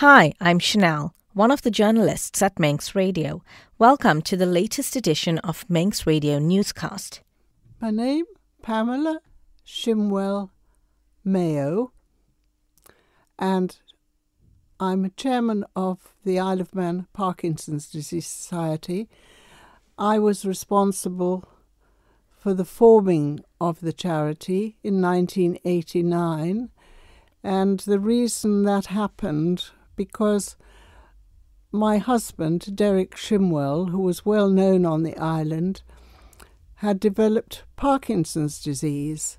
Hi, I'm Chanel, one of the journalists at Manx Radio. Welcome to the latest edition of Manx Radio Newscast. My name, Pamela Shimwell Mayo, and I'm a chairman of the Isle of Man Parkinson's Disease Society. I was responsible for the forming of the charity in 1989, and the reason that happened because my husband, Derek Shimwell, who was well known on the island, had developed Parkinson's disease,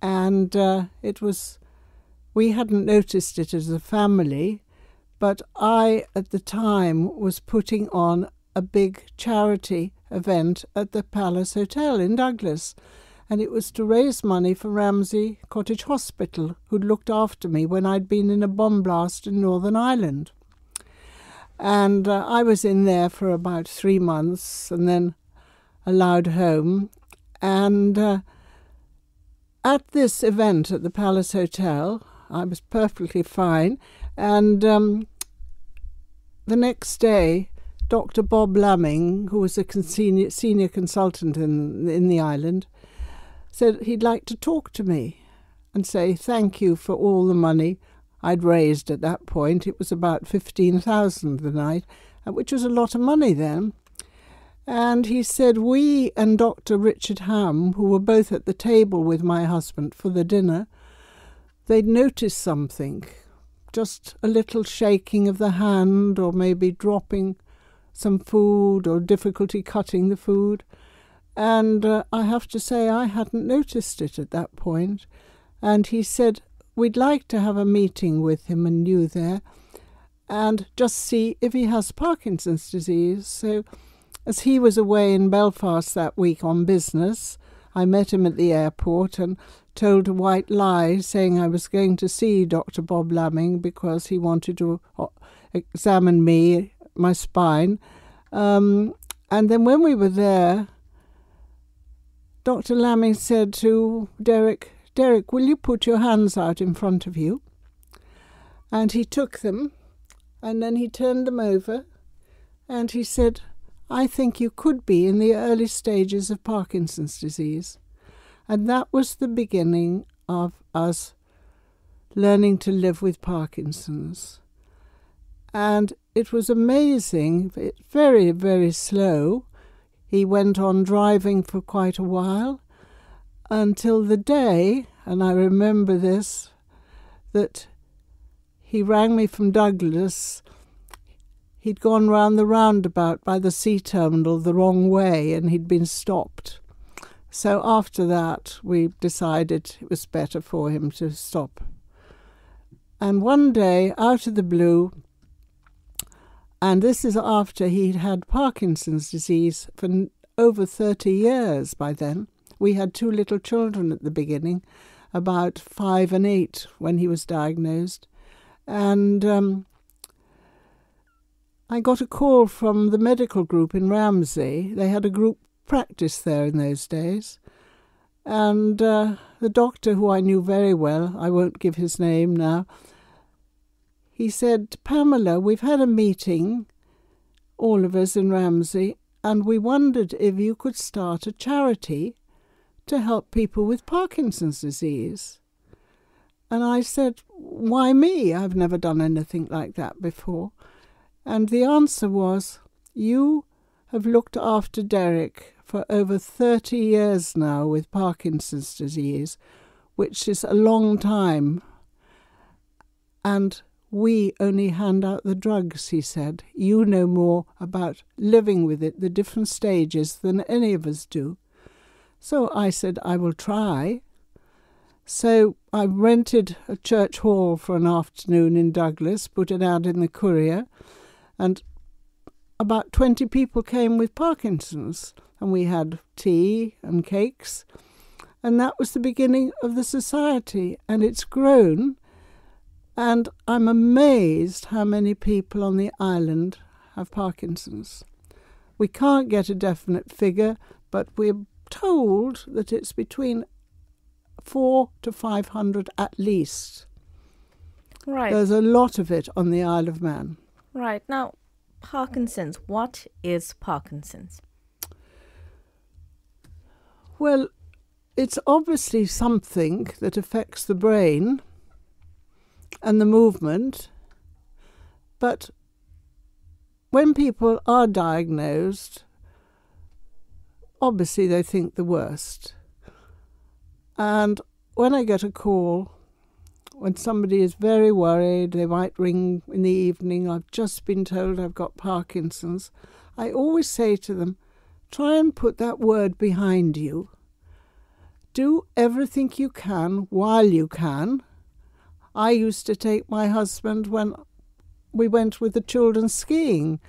and uh, it was we hadn't noticed it as a family, but I at the time was putting on a big charity event at the Palace Hotel in Douglas, and it was to raise money for Ramsey Cottage Hospital, who'd looked after me when I'd been in a bomb blast in Northern Ireland. And uh, I was in there for about three months and then allowed home. And uh, at this event at the Palace Hotel, I was perfectly fine. And um, the next day, Dr. Bob Lamming, who was a senior, senior consultant in, in the island, said he'd like to talk to me and say thank you for all the money I'd raised at that point. It was about 15,000 the night, uh, which was a lot of money then. And he said, We and Dr. Richard Ham, who were both at the table with my husband for the dinner, they'd noticed something just a little shaking of the hand, or maybe dropping some food, or difficulty cutting the food. And uh, I have to say, I hadn't noticed it at that point. And he said, We'd like to have a meeting with him and you there and just see if he has Parkinson's disease. So, as he was away in Belfast that week on business, I met him at the airport and told a white lie saying I was going to see Dr. Bob Lamming because he wanted to uh, examine me, my spine. Um, and then when we were there, Dr. Lamming said to Derek, Derek, will you put your hands out in front of you? And he took them, and then he turned them over, and he said, I think you could be in the early stages of Parkinson's disease. And that was the beginning of us learning to live with Parkinson's. And it was amazing, very, very slow. He went on driving for quite a while until the day, and I remember this, that he rang me from Douglas. He'd gone round the roundabout by the sea terminal the wrong way and he'd been stopped. So after that, we decided it was better for him to stop. And one day, out of the blue, and this is after he'd had Parkinson's disease for over 30 years by then, we had two little children at the beginning, about five and eight when he was diagnosed. And um, I got a call from the medical group in Ramsey. They had a group practice there in those days. And uh, the doctor, who I knew very well, I won't give his name now, he said, Pamela, we've had a meeting, all of us in Ramsey, and we wondered if you could start a charity to help people with Parkinson's disease. And I said, Why me? I've never done anything like that before. And the answer was, You have looked after Derek for over 30 years now with Parkinson's disease, which is a long time. And we only hand out the drugs, he said. You know more about living with it, the different stages, than any of us do. So I said, I will try. So I rented a church hall for an afternoon in Douglas, put it out in the courier, and about 20 people came with Parkinson's, and we had tea and cakes. And that was the beginning of the society, and it's grown. And I'm amazed how many people on the island have Parkinson's. We can't get a definite figure, but we're told that it's between four to five hundred at least. Right. There's a lot of it on the Isle of Man. Right. Now, Parkinson's. What is Parkinson's? Well, it's obviously something that affects the brain and the movement, but when people are diagnosed, obviously they think the worst. And when I get a call, when somebody is very worried, they might ring in the evening, I've just been told I've got Parkinson's, I always say to them, try and put that word behind you. Do everything you can while you can. I used to take my husband when we went with the children skiing.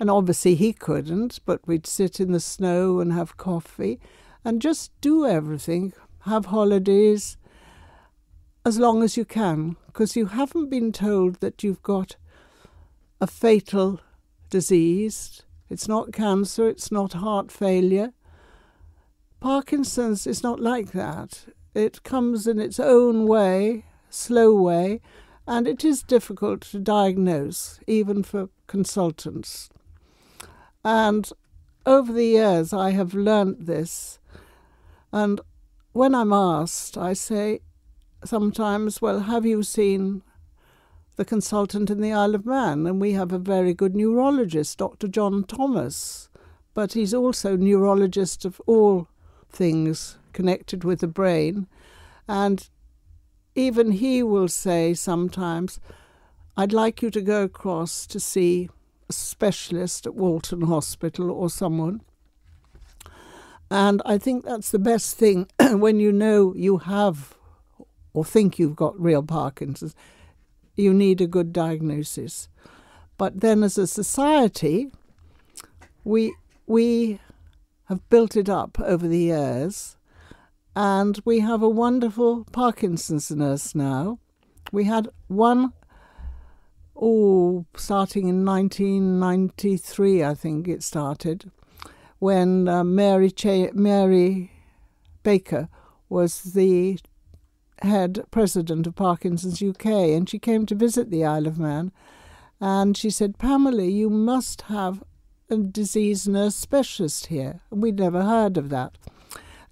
And obviously he couldn't, but we'd sit in the snow and have coffee and just do everything, have holidays as long as you can, because you haven't been told that you've got a fatal disease. It's not cancer, it's not heart failure. Parkinson's is not like that. It comes in its own way, slow way, and it is difficult to diagnose, even for consultants. And over the years, I have learnt this. And when I'm asked, I say sometimes, Well, have you seen the consultant in the Isle of Man? And we have a very good neurologist, Dr. John Thomas, but he's also neurologist of all things connected with the brain. And even he will say sometimes, I'd like you to go across to see a specialist at Walton Hospital or someone. And I think that's the best thing when you know you have or think you've got real Parkinson's. You need a good diagnosis. But then as a society, we we have built it up over the years and we have a wonderful Parkinson's nurse now. We had one, oh, starting in 1993, I think it started, when uh, Mary, Mary Baker was the head president of Parkinson's UK, and she came to visit the Isle of Man. And she said, Pamela, you must have a disease nurse specialist here. And we'd never heard of that.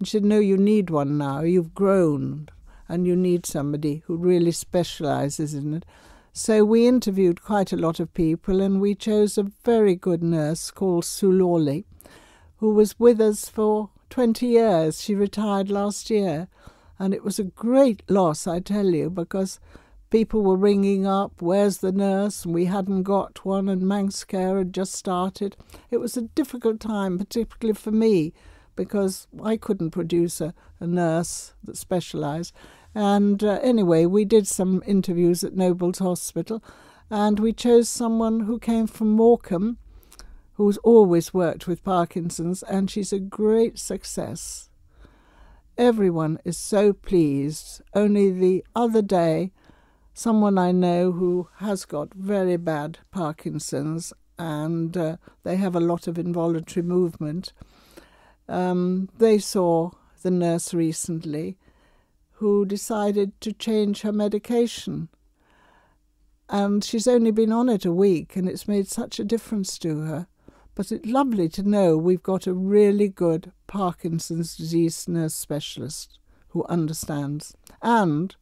And she said, No, you need one now. You've grown and you need somebody who really specializes in it. So we interviewed quite a lot of people and we chose a very good nurse called Lawley, who was with us for 20 years. She retired last year. And it was a great loss, I tell you, because people were ringing up, Where's the nurse? And we hadn't got one, and Manx Care had just started. It was a difficult time, particularly for me, because I couldn't produce a, a nurse that specialised. And uh, anyway, we did some interviews at Nobles Hospital, and we chose someone who came from Morecambe, who's always worked with Parkinson's, and she's a great success. Everyone is so pleased. Only the other day, someone I know who has got very bad Parkinson's and uh, they have a lot of involuntary movement um, they saw the nurse recently who decided to change her medication. And she's only been on it a week, and it's made such a difference to her. But it's lovely to know we've got a really good Parkinson's disease nurse specialist who understands and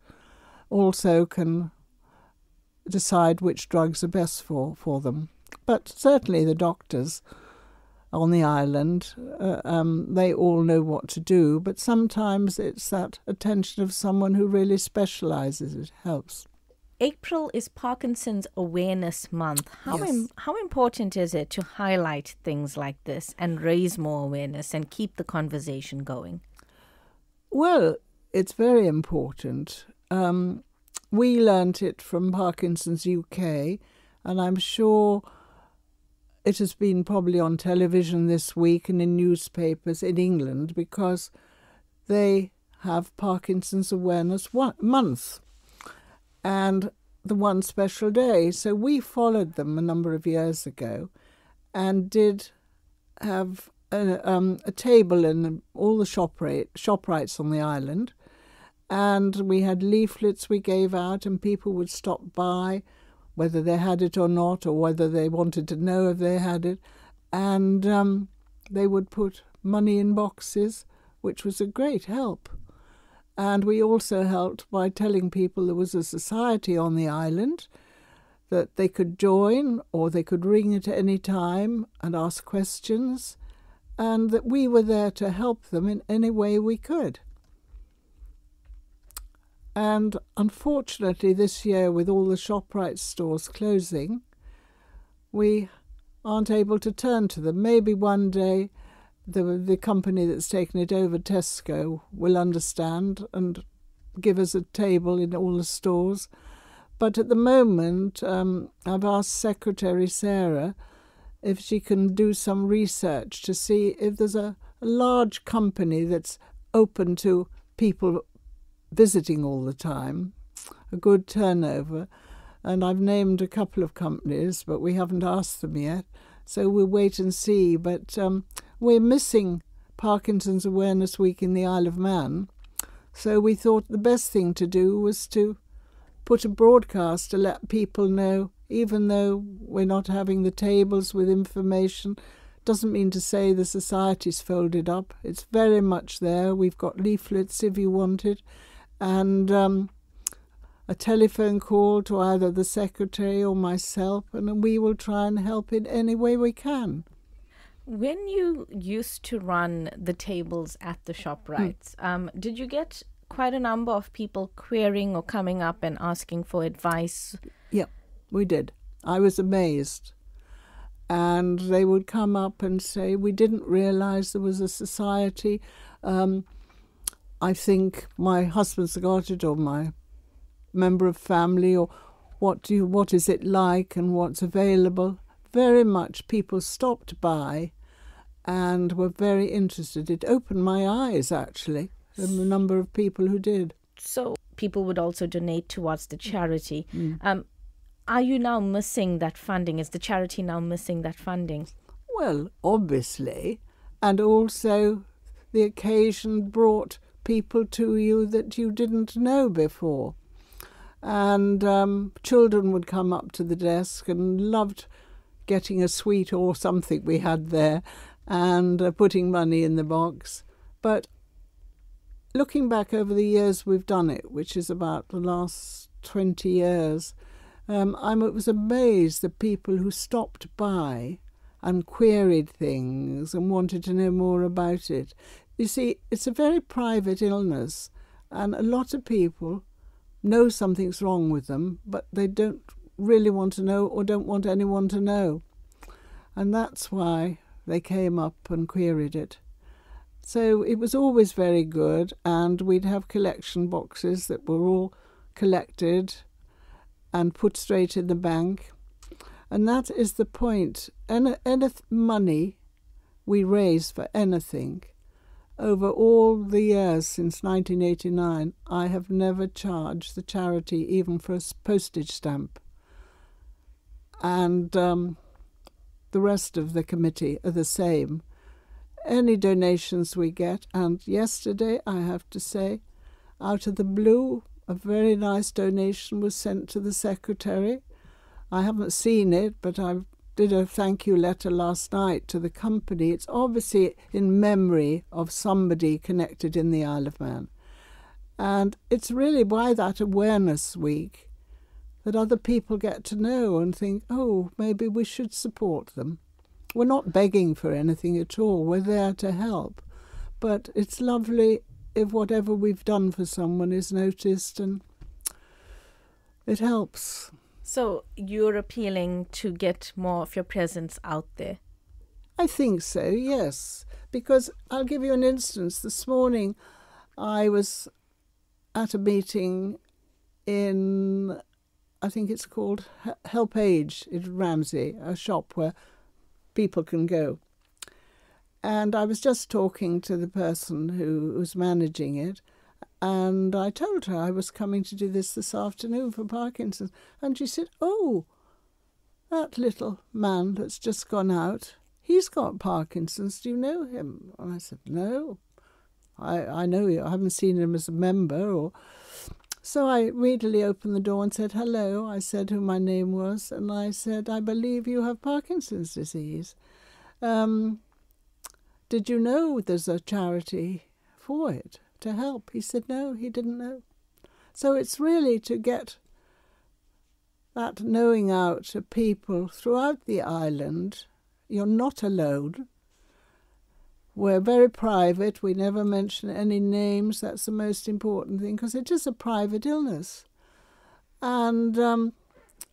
also can decide which drugs are best for, for them. But certainly the doctors on the island. Uh, um, they all know what to do, but sometimes it's that attention of someone who really specializes. It helps. April is Parkinson's Awareness Month. How Yes. Im- how important is it to highlight things like this and raise more awareness and keep the conversation going? Well, it's very important. Um, we learnt it from Parkinson's UK, and I'm sure it has been probably on television this week and in newspapers in England because they have Parkinson's Awareness Month and the one special day. So we followed them a number of years ago and did have a, um, a table in all the shop, rate, ShopRites on the island And we had leaflets we gave out, and people would stop by, whether they had it or not, or whether they wanted to know if they had it. And um, they would put money in boxes, which was a great help. And we also helped by telling people there was a society on the island that they could join or they could ring at any time and ask questions, and that we were there to help them in any way we could. And unfortunately, this year, with all the ShopRite stores closing, we aren't able to turn to them. Maybe one day the, the company that's taken it over, Tesco, will understand and give us a table in all the stores but at the moment, um, I've asked Secretary Sarah if she can do some research to see if there's a, a large company that's open to people visiting all the time, a good turnover. And I've named a couple of companies, but we haven't asked them yet. So we'll wait and see. But um, we're missing Parkinson's Awareness Week in the Isle of Man. So we thought the best thing to do was to put a broadcast to let people know, even though we're not having the tables with information, doesn't mean to say the society's folded up. It's very much there. We've got leaflets if you want it, and um, a telephone call to either the secretary or myself, and we will try and help in any way we can. When you used to run the tables at the ShopRite? Hmm. Um, did you get quite a number of people querying or coming up and asking for advice. Yeah, we did. I was amazed. And they would come up and say, We didn't realize there was a society. Um, I think my husband's got it, or my member of family, or what do you, what is it like and what's available. Very much people stopped by and were very interested. It opened my eyes actually the number of people who did. So people would also donate towards the charity. Mm. Um, are you now missing that funding? Is the charity now missing that funding? Well, obviously. And also, the occasion brought people to you that you didn't know before. And um, children would come up to the desk and loved getting a sweet or something we had there and uh, putting money in the box. But looking back over the years we've done it, which is about the last 20 years, um, I was amazed the people who stopped by and queried things and wanted to know more about it. You see, it's a very private illness, and a lot of people know something's wrong with them, but they don't really want to know or don't want anyone to know. And that's why they came up and queried it. So it was always very good, and we'd have collection boxes that were all collected and put straight in the bank. And that is the point. Any, any money we raise for anything, over all the years since 1989, I have never charged the charity even for a postage stamp. And um, the rest of the committee are the same any donations we get. And yesterday, I have to say, out of the blue, a very nice donation was sent to the secretary. I haven't seen it, but I did a thank you letter last night to the company. It's obviously in memory of somebody connected in the Isle of Man. And it's really by that awareness week that other people get to know and think, oh, maybe we should support them. We're not begging for anything at all. We're there to help. But it's lovely if whatever we've done for someone is noticed and it helps. So you're appealing to get more of your presence out there? I think so, yes. Because I'll give you an instance. This morning I was at a meeting in, I think it's called Help Age in Ramsey, a shop where people can go. And I was just talking to the person who was managing it, and I told her I was coming to do this this afternoon for Parkinson's. And she said, Oh, that little man that's just gone out, he's got Parkinson's. Do you know him? And I said, No, I, I know you. I haven't seen him as a member or. So I readily opened the door and said hello. I said who my name was, and I said, I believe you have Parkinson's disease. Um, did you know there's a charity for it to help? He said, no, he didn't know. So it's really to get that knowing out to people throughout the island. You're not alone. We're very private. We never mention any names. That's the most important thing because it is a private illness. And um,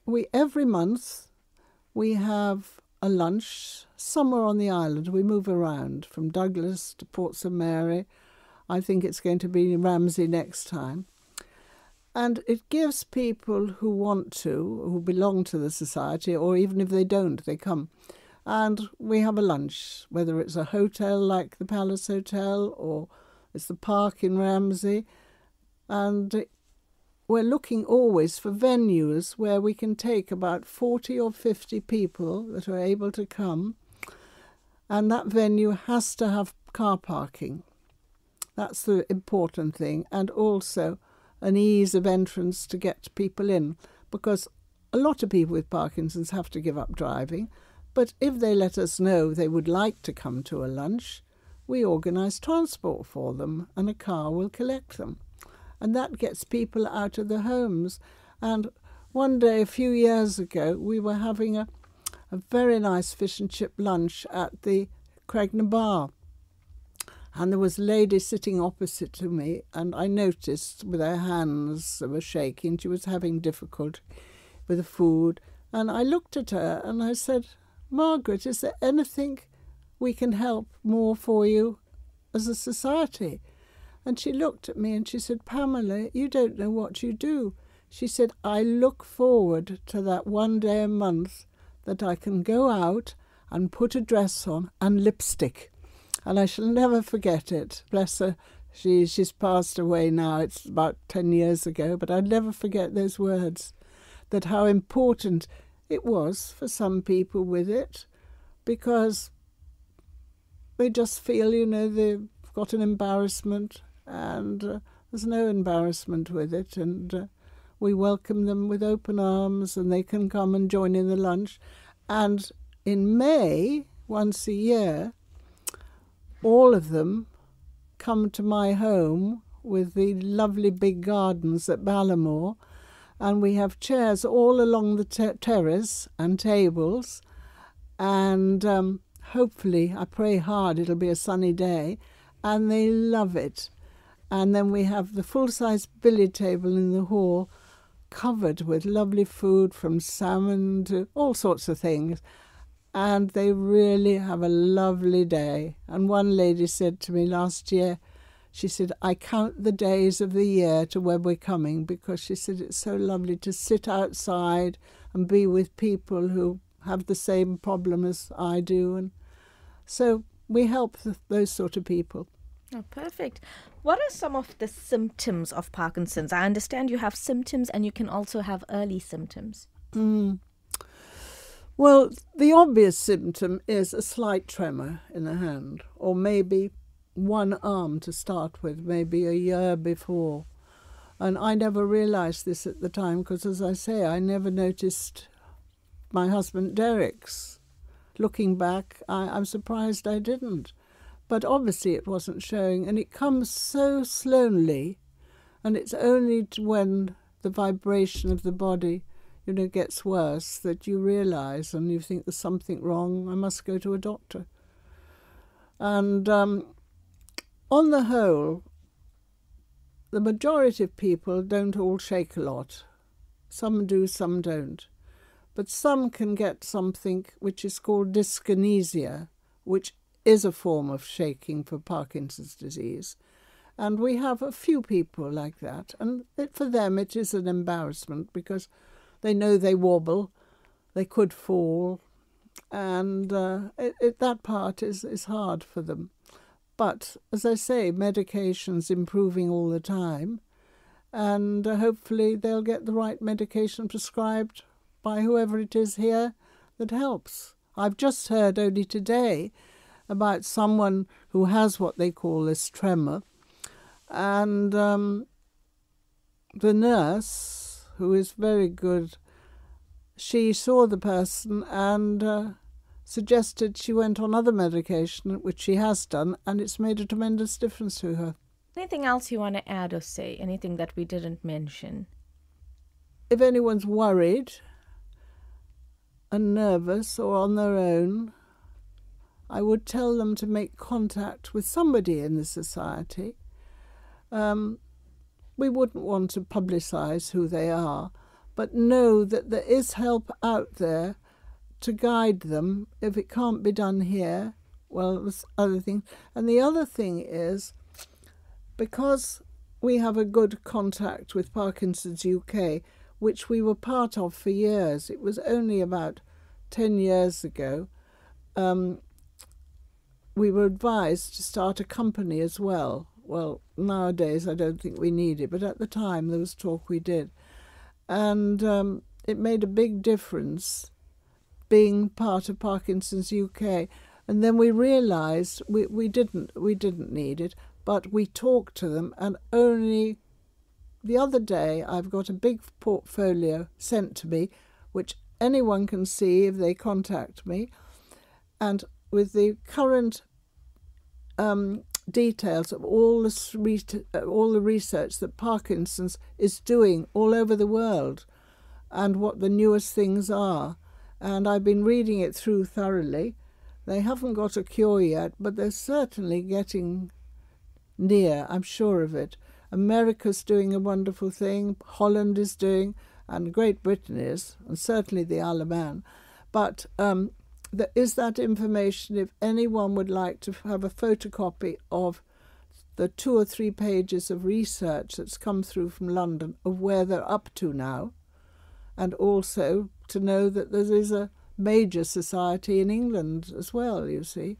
we every month we have a lunch somewhere on the island. We move around from Douglas to Port St Mary. I think it's going to be Ramsey next time. And it gives people who want to, who belong to the society, or even if they don't, they come and we have a lunch, whether it's a hotel like the Palace Hotel or it's the park in Ramsey. And we're looking always for venues where we can take about 40 or 50 people that are able to come. And that venue has to have car parking. That's the important thing. And also an ease of entrance to get people in because a lot of people with Parkinson's have to give up driving but if they let us know they would like to come to a lunch, we organise transport for them and a car will collect them. And that gets people out of their homes. And one day, a few years ago, we were having a, a very nice fish and chip lunch at the Creg-ny-Baa. And there was a lady sitting opposite to me, and I noticed with her hands were shaking, she was having difficulty with the food. And I looked at her and I said, Margaret, is there anything we can help more for you as a society? And she looked at me and she said, Pamela, you don't know what you do. She said, I look forward to that one day a month that I can go out and put a dress on and lipstick. And I shall never forget it. Bless her. She, she's passed away now. It's about 10 years ago, but I'll never forget those words. That how important it was for some people with it because they just feel, you know, they've got an embarrassment and uh, there's no embarrassment with it. And uh, we welcome them with open arms and they can come and join in the lunch. And in May, once a year, all of them come to my home with the lovely big gardens at Ballymore and we have chairs all along the ter- terrace and tables, and um, hopefully, I pray hard it'll be a sunny day, and they love it. And then we have the full size billiard table in the hall covered with lovely food from salmon to all sorts of things. And they really have a lovely day. And one lady said to me last year, she said, I count the days of the year to when we're coming because she said it's so lovely to sit outside and be with people who have the same problem as I do. And so we help those sort of people. Oh, perfect. What are some of the symptoms of Parkinson's? I understand you have symptoms and you can also have early symptoms. Mm. Well, the obvious symptom is a slight tremor in the hand, or maybe one arm to start with, maybe a year before. And I never realized this at the time because, as I say, I never noticed my husband Derek's. Looking back, I, I'm surprised I didn't. But obviously, it wasn't showing, and it comes so slowly, and it's only when the vibration of the body you know, gets worse that you realize and you think there's something wrong. I must go to a doctor. And um, on the whole, the majority of people don't all shake a lot. Some do, some don't. But some can get something which is called dyskinesia, which is a form of shaking for Parkinson's disease. And we have a few people like that. And it, for them, it is an embarrassment because they know they wobble, they could fall, and uh, it, it, that part is, is hard for them. But as I say, medication's improving all the time, and uh, hopefully they'll get the right medication prescribed by whoever it is here that helps. I've just heard only today about someone who has what they call this tremor, And um, the nurse, who is very good, she saw the person and uh, suggested she went on other medication, which she has done, and it's made a tremendous difference to her. Anything else you want to add or say? Anything that we didn't mention? If anyone's worried and nervous or on their own, I would tell them to make contact with somebody in the society. Um, we wouldn't want to publicise who they are, but know that there is help out there to guide them. If it can't be done here, well, there's other things. And the other thing is because we have a good contact with Parkinson's UK, which we were part of for years. It was only about 10 years ago. Um, we were advised to start a company as well. Well, nowadays I don't think we need it, but at the time there was talk we did. And um, it made a big difference being part of Parkinson's UK. And then we realised we, we didn't we didn't need it, but we talked to them and only the other day I've got a big portfolio sent to me which anyone can see if they contact me and with the current um, details of all the, uh, all the research that Parkinson's is doing all over the world and what the newest things are. And I've been reading it through thoroughly. They haven't got a cure yet, but they're certainly getting near, I'm sure of it. America's doing a wonderful thing, Holland is doing, and Great Britain is, and certainly the Isle of Man. But um, there is that information if anyone would like to have a photocopy of the two or three pages of research that's come through from London of where they're up to now, and also to know that there is a major society in England as well, you see.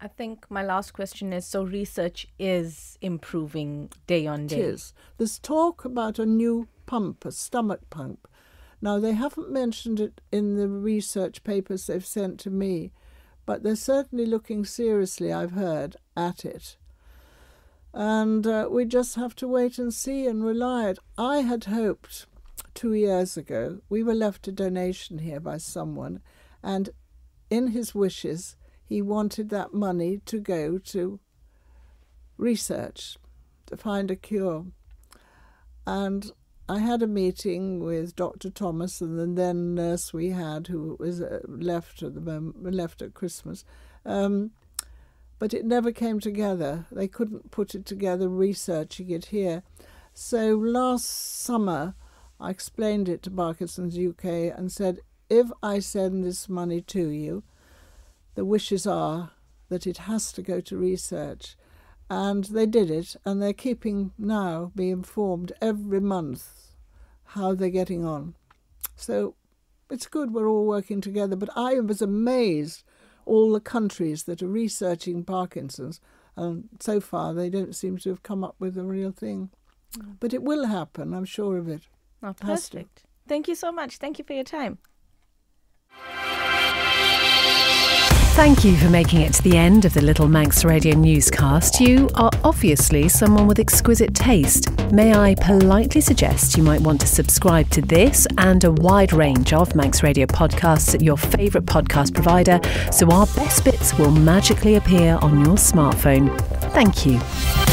I think my last question is so research is improving day on day. It is. There's talk about a new pump, a stomach pump. Now, they haven't mentioned it in the research papers they've sent to me, but they're certainly looking seriously, I've heard, at it. And uh, we just have to wait and see and rely it. I had hoped two years ago, we were left a donation here by someone, and in his wishes, he wanted that money to go to research to find a cure. And I had a meeting with Dr. Thomas and the then nurse we had, who was uh, left at the moment, left at Christmas. Um, but it never came together. They couldn't put it together researching it here. So last summer, I explained it to Parkinson's UK and said, if I send this money to you, the wishes are that it has to go to research. And they did it, and they're keeping now, be informed every month how they're getting on. So it's good we're all working together. But I was amazed all the countries that are researching Parkinson's, and so far they don't seem to have come up with a real thing. Mm. But it will happen, I'm sure of it. Oh, perfect. Thank you so much. Thank you for your time. Thank you for making it to the end of the Little Manx Radio newscast. You are obviously someone with exquisite taste. May I politely suggest you might want to subscribe to this and a wide range of Manx Radio podcasts at your favourite podcast provider so our best bits will magically appear on your smartphone. Thank you.